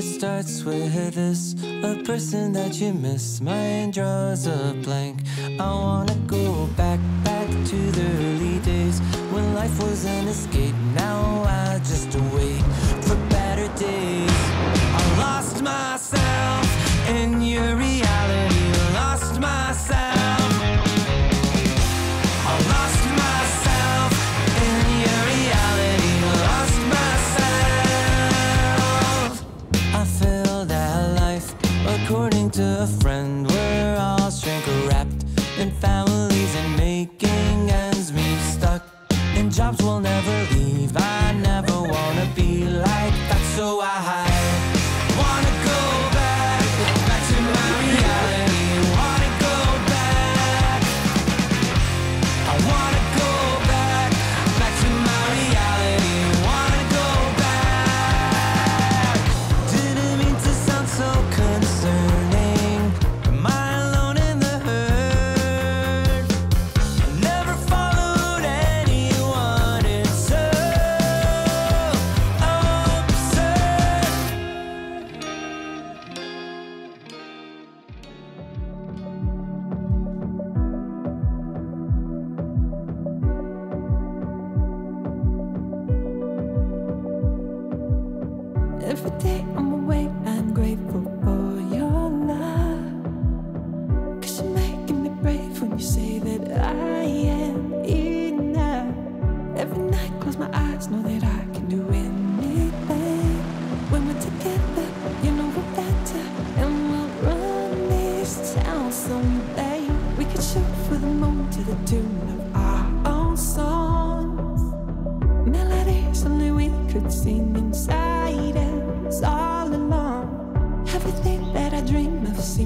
It starts with this a person that you miss. Mine draws a blank. I wanna go back, back to the early days when life was an escape. Now Every day I'm awake, I'm grateful for your love. Cause you're making me brave when you say that I am enough. Every night, close my eyes, know that I can do anything. When we're together, you know we're better. And we'll run this town someday. We could shoot for the moon to the tune of our own songs. Melodies only we could sing inside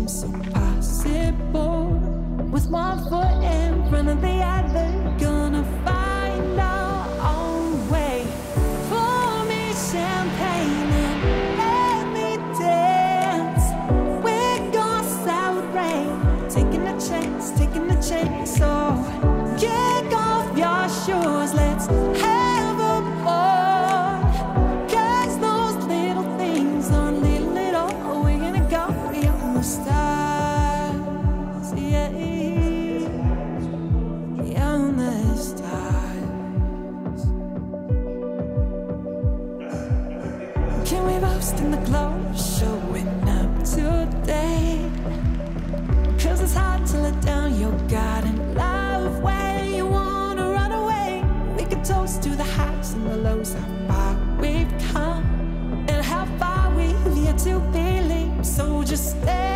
seems so possible. With one foot in front of the other, gonna find our own way. Pour me champagne and let me dance. We're gonna celebrate, taking a chance, taking a chance. Just stand